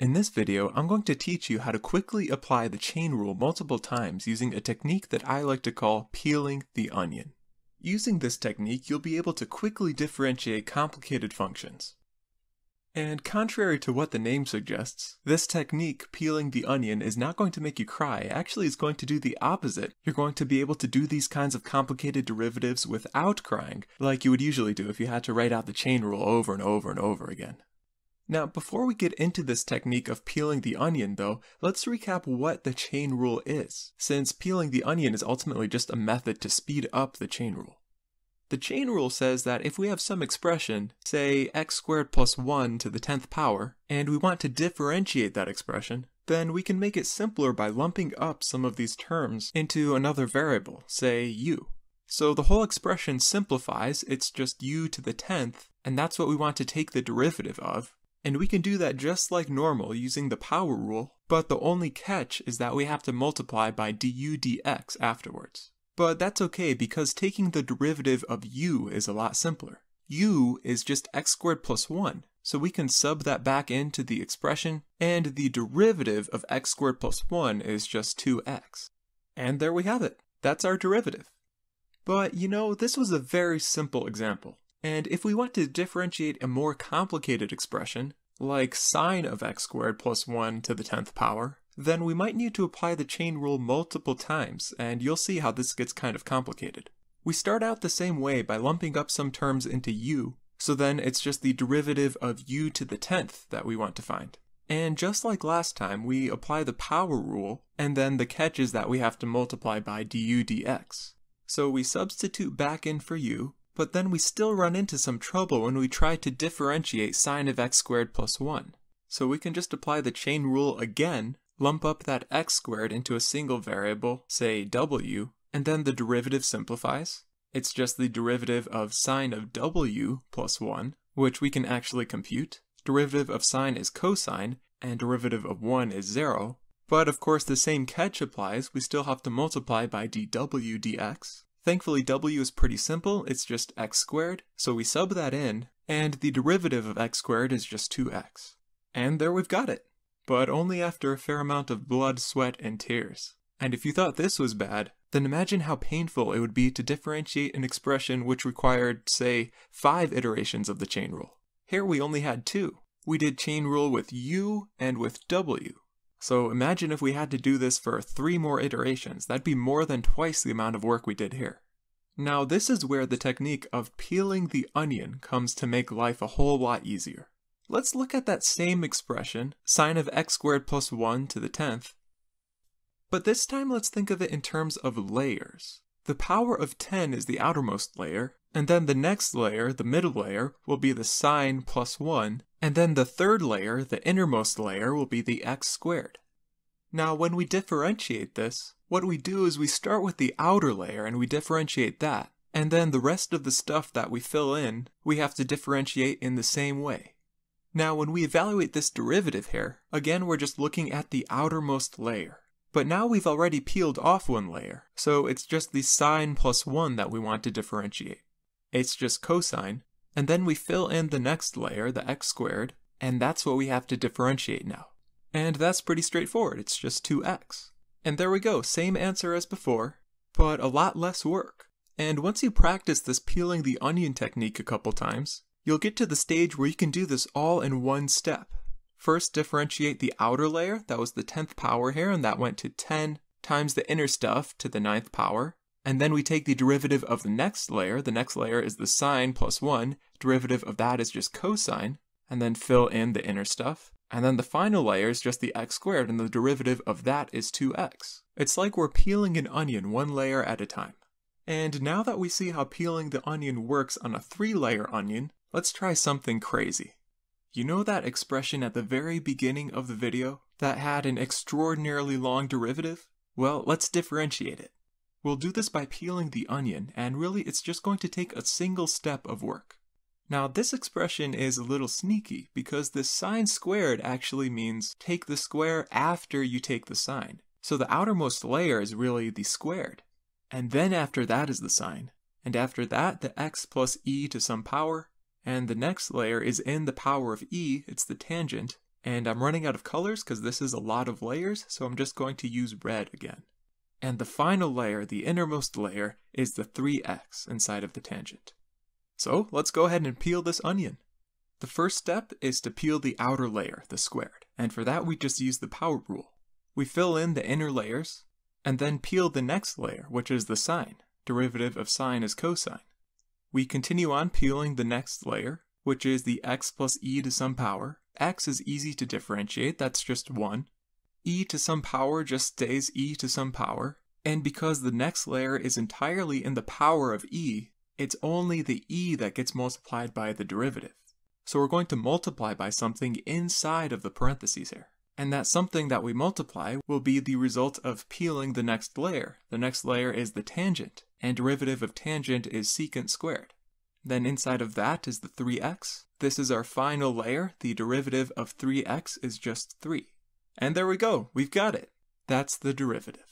In this video, I'm going to teach you how to quickly apply the chain rule multiple times using a technique that I like to call peeling the onion. Using this technique, you'll be able to quickly differentiate complicated functions. And contrary to what the name suggests, this technique, peeling the onion, is not going to make you cry. Actually, it's going to do the opposite. You're going to be able to do these kinds of complicated derivatives without crying, like you would usually do if you had to write out the chain rule over and over and over again. Now, before we get into this technique of peeling the onion though, let's recap what the chain rule is, since peeling the onion is ultimately just a method to speed up the chain rule. The chain rule says that if we have some expression, say x squared plus 1 to the 10th power, and we want to differentiate that expression, then we can make it simpler by lumping up some of these terms into another variable, say u. So the whole expression simplifies, it's just u to the 10th, and that's what we want to take the derivative of, and we can do that just like normal using the power rule, but the only catch is that we have to multiply by du dx afterwards. But that's okay because taking the derivative of u is a lot simpler. u is just x squared plus 1, so we can sub that back into the expression, and the derivative of x squared plus 1 is just 2x. And there we have it. That's our derivative. But you know, this was a very simple example. And if we want to differentiate a more complicated expression, like sine of x squared plus 1 to the 10th power, then we might need to apply the chain rule multiple times, and you'll see how this gets kind of complicated. We start out the same way by lumping up some terms into u, so then it's just the derivative of u to the 10th that we want to find. And just like last time, we apply the power rule, and then the catch is that we have to multiply by du dx. So we substitute back in for u, but then we still run into some trouble when we try to differentiate sine of x squared plus 1. So we can just apply the chain rule again, lump up that x squared into a single variable, say w, and then the derivative simplifies. It's just the derivative of sine of w plus 1, which we can actually compute. Derivative of sine is cosine, and derivative of 1 is 0. But of course the same catch applies, we still have to multiply by dw dx. Thankfully w is pretty simple, it's just x squared, so we sub that in, and the derivative of x squared is just 2x. And there we've got it. But only after a fair amount of blood, sweat, and tears. And if you thought this was bad, then imagine how painful it would be to differentiate an expression which required, say, 5 iterations of the chain rule. Here we only had 2. We did chain rule with u and with w. So imagine if we had to do this for three more iterations, that'd be more than twice the amount of work we did here. Now this is where the technique of peeling the onion comes to make life a whole lot easier. Let's look at that same expression, sine of x squared plus 1 to the 10th. But this time let's think of it in terms of layers. The power of 10 is the outermost layer, and then the next layer, the middle layer, will be the sine plus 1, and then the third layer, the innermost layer, will be the x squared. Now when we differentiate this, what we do is we start with the outer layer and we differentiate that, and then the rest of the stuff that we fill in, we have to differentiate in the same way. Now when we evaluate this derivative here, again we're just looking at the outermost layer. But now we've already peeled off one layer, so it's just the sine plus 1 that we want to differentiate. It's just cosine, and then we fill in the next layer, the x squared, and that's what we have to differentiate now. And that's pretty straightforward, it's just 2x. And there we go, same answer as before, but a lot less work. And once you practice this peeling the onion technique a couple times, you'll get to the stage where you can do this all in one step. First, differentiate the outer layer, that was the 10th power here, and that went to 10 times the inner stuff to the 9th power. And then we take the derivative of the next layer, the next layer is the sine plus 1, derivative of that is just cosine, and then fill in the inner stuff. And then the final layer is just the x squared, and the derivative of that is 2x. It's like we're peeling an onion one layer at a time. And now that we see how peeling the onion works on a three layer onion, let's try something crazy. You know that expression at the very beginning of the video that had an extraordinarily long derivative? Well, let's differentiate it. We'll do this by peeling the onion, and really it's just going to take a single step of work. Now this expression is a little sneaky because the sine squared actually means take the square after you take the sine. So the outermost layer is really the squared. And then after that is the sine. And after that the x plus e to some power, and the next layer is in the power of e, it's the tangent, And I'm running out of colors because this is a lot of layers, so I'm just going to use red again. And the final layer, the innermost layer, is the 3x inside of the tangent. So let's go ahead and peel this onion. The first step is to peel the outer layer, the squared, and for that we just use the power rule. We fill in the inner layers, and then peel the next layer, which is the sine. Derivative of sine is cosine. We continue on peeling the next layer, which is the x plus e to some power. x is easy to differentiate, that's just 1. E to some power just stays e to some power. And because the next layer is entirely in the power of e, it's only the e that gets multiplied by the derivative. So we're going to multiply by something inside of the parentheses here. And that something that we multiply will be the result of peeling the next layer. The next layer is the tangent, and derivative of tangent is secant squared. Then inside of that is the 3x. This is our final layer. The derivative of 3x is just 3. And there we go, we've got it. That's the derivative.